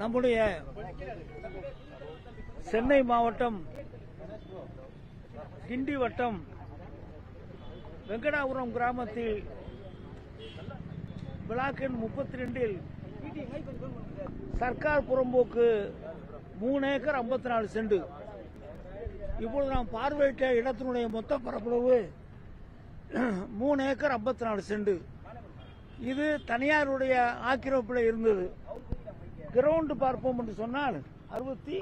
நம்முடைய சென்னை மாவட்டம் கிண்டி வட்டம் வெங்கடாபுரம் கிராமத்தில் பிளாக் எண் முப்பத்தி ரெண்டில் சர்க்கார் புறம்போக்கு மூணு ஏக்கர் ஐம்பத்தி நாலு செண்டு. இப்பொழுது நாம் பார்வையிட்ட இடத்தினுடைய மொத்த பரப்பளவு மூணு ஏக்கர் ஐம்பத்தி நாலு செண்டு. இது தனியாருடைய ஆக்கிரமிப்பில் இருந்தது. கிரவுண்டு பார்ப்போம் என்று சொன்னால் அறுபத்தி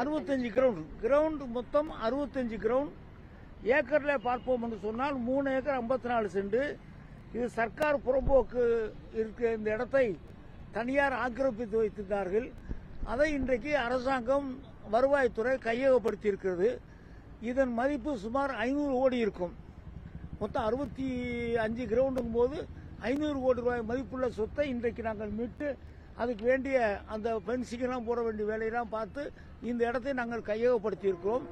அறுபத்தஞ்சு கிரவுண்ட் கிரவுண்ட் மொத்தம் அறுபத்தஞ்சு கிரவுண்ட் ஏக்கர்ல பார்ப்போம் என்று சொன்னால் மூணு ஏக்கர் ஐம்பத்தி நாலு சென்ட் இது சர்க்கார் புறம்போக்கு இருக்க இந்த இடத்தை தனியார் ஆக்கிரமித்து வைத்திருந்தார்கள். அதை இன்றைக்கு அரசாங்கம் வருவாய்த்துறை கையகப்படுத்தி இருக்கிறது இதன் மதிப்பு சுமார் ஐநூறு கோடி இருக்கும். மொத்தம் அறுபத்தி அஞ்சு கிரவுண்டுங்கும் போது ஐநூறு கோடி ரூபாய் மதிப்புள்ள சொத்தை இன்றைக்கு நாங்கள் மீட்டு அதுக்கு வேண்டிய அந்த பென்சிங்கெல்லாம் போட வேண்டிய வேலையெல்லாம் பார்த்து இந்த இடத்தை நாங்கள் கையகப்படுத்தி இருக்கிறோம்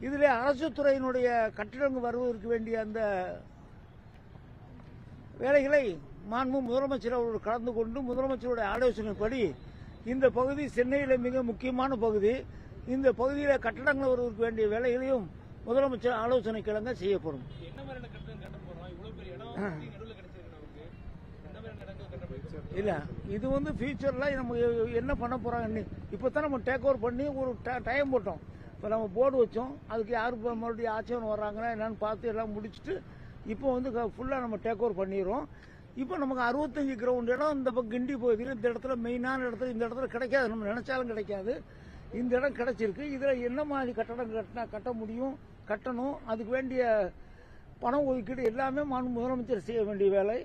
இதில் அரசு துறையினுடைய கட்டிடங்கள் வருவதற்கு வேண்டிய அந்த வேலைகளை மாண்பு முதலமைச்சர் அவர்கள் கலந்து கொண்டு முதலமைச்சருடைய ஆலோசனைப்படி இந்த பகுதி சென்னையில் மிக முக்கியமான பகுதி. இந்த பகுதியில் கட்டடங்கள் வருவதற்கு வேண்டிய வேலைகளையும் முதலமைச்சர் ஆலோசனை கிழங்க செய்யப்படும். இல்ல இது வந்து ஃபியூச்சர்ல நம்ம என்ன பண்ண போறாங்க இப்போ தான் நம்ம டேக் ஓவர் பண்ணி ஒரு டைம் போட்டோம். இப்போ நம்ம போர்டு வச்சோம். அதுக்கு யார் இப்ப மறுபடியும் ஆட்சேபம் வர்றாங்கன்னா என்னன்னு பார்த்து எல்லாம் முடிச்சுட்டு இப்போ வந்து ஃபுல்லாக நம்ம டேக் ஓவர் பண்ணிடுறோம். இப்போ நமக்கு அறுபத்தஞ்சு கிரவுண்ட் இடம் இந்த பக்கம் கிண்டி பகுதியில் இந்த இடத்துல மெயினான இடத்துல இந்த இடத்துல கிடைக்காது. நம்ம நினைச்சாலும் கிடைக்காது. இந்த இடம் கிடைச்சிருக்கு. இதில் என்ன மாதிரி கட்டடம் கட்டினா கட்ட முடியும்? கட்டணும். அதுக்கு வேண்டிய பண ஒதுக்கீடு எல்லாமே மாண்பு முதலமைச்சர் செய்ய வேண்டிய வேலை.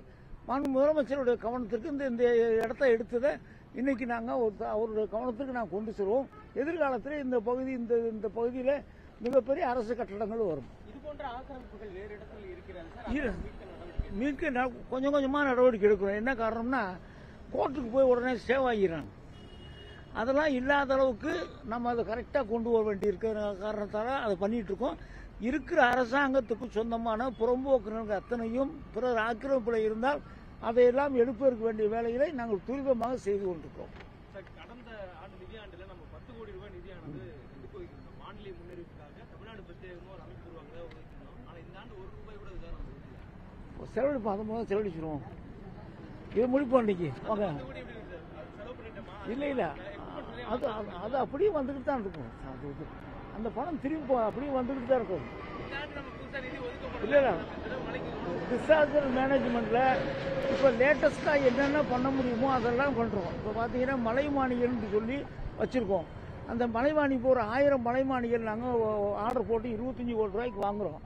மாண்பு முதலமைச்சருடைய கவனத்திற்கு இந்த இந்த இடத்த எடுத்ததை இன்னைக்கு நாங்கள் ஒரு அவருடைய கவனத்திற்கு நாங்கள் கொண்டு செல்வோம். எதிர்காலத்தில் இந்த பகுதி இந்த இந்த பகுதியில் மிகப்பெரிய அரசு கட்டடங்கள் வரும். மீட்க கொஞ்சம் கொஞ்சமாக நடவடிக்கை எடுக்கிறோம். என்ன காரணம்னா கோர்ட்டுக்கு போய் உடனே சேவ் ஆகிறாங்க அதெல்லாம் இல்லாத அளவுக்கு நம்ம அதை கரெக்டாக கொண்டு வர வேண்டியிருக்கிற காரணத்தால் அதை பண்ணிட்டு இருக்கோம். இருக்கிற அரசாங்கத்துக்கு சொந்தமான புறம்போக்கு அத்தனையும் பிறர் ஆக்கிரமிப்பில் இருந்தால் அதையெல்லாம் எடுப்பதற்கு வேண்டிய வேலைகளை நாங்கள் துரிதமாக செய்து கொண்டிருக்கிறோம். கடந்த ஆண்டு நிதியாண்டுல நம்ம பத்து கோடி ரூபாய் நிதியானது இதுக்கு ஒதுக்கியிருந்தோம் வானிலை முன்னறிவிப்புக்காக தமிழ்நாடு பிரத்யேகமா ஒரு அமைப்பு உருவாங்க ஒதுக்கியிருந்தோம் ஆனா இந்த ஆண்டு ஒரு ரூபாய் கூட இதுதான் நம்ம ஒதுக்கல. செலவழிப்போம் அதை முதல்ல செலவழிச்சிருவோம். இது முடிப்போம் இன்னைக்கு. பண்ணிட்டோமா? இல்ல இல்ல. அது அது- அது அப்படியே வந்துகிட்டு தான் இருக்கும். அது இது. அந்த பணம் திரும்பி அப்படியே வந்துகிட்டு தான் இருக்கும். இல்லை ஆண்டு டிசாஸ்டர் மேனேஜ்மெண்ட்ல இப்போ லேட்டஸ்டா என்னென்ன பண்ண முடியுமோ அதெல்லாம் பண்றோம். இப்போ பாத்தீங்கன்னா மலைமானிகள்னு சொல்லி வச்சிருக்கோம். அந்த மலைமானி இப்போ ஒரு ஆயிரம் மலைமானிகள் நாங்கள் ஆர்டர் போட்டு இருபத்தஞ்சி கோடி ரூபாய்க்கு வாங்குறோம்.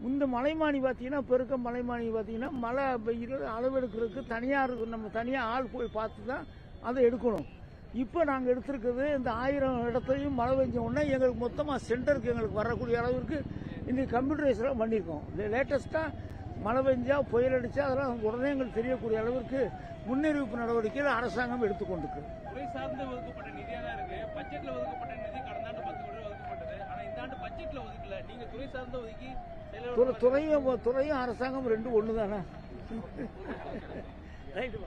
இந்த மலைமானி பார்த்தீங்கன்னா பெருக்க மலைமானி பார்த்தீங்கன்னா மழை வெயில் அளவெடுக்கிறதுக்கு தனியார் நம்ம தனியாக ஆள் போய் பார்த்து தான் அதை எடுக்கணும். இப்போ நாங்கள் எடுத்திருக்கிறது இந்த ஆயிரம் இடத்தையும் மழை பெஞ்ச உடனே எங்களுக்கு மொத்தமாக சென்டருக்கு எங்களுக்கு வரக்கூடிய அளவிற்கு இன்னைக்கு கம்ப்யூட்டரைஸ்லாம் பண்ணியிருக்கோம் லேட்டஸ்ட்டாக மழை பெஞ்சா புயல் அடிச்சா அதெல்லாம் உடனே எங்களுக்கு தெரியக்கூடிய அளவிற்கு முன்னறிவிப்பு நடவடிக்கைகள் அரசாங்கம் எடுத்துக்கொண்டிருக்கு. துறை சார்ந்து ஒதுக்கப்பட்ட நிதியா தான் இருக்கு. பட்ஜெட்ல ஒதுக்கப்பட்ட நிதி கடந்த ஆண்டு பத்து கோடி ரூபாய் ஒதுக்கப்பட்டது ஆனா இந்த ஆண்டு பட்ஜெட்ல ஒதுக்கல. நீங்க துறை சார்ந்து ஒதுக்கி துறையும் துறையும் அரசாங்கம் ரெண்டும் ஒன்று தானே ரைட்டு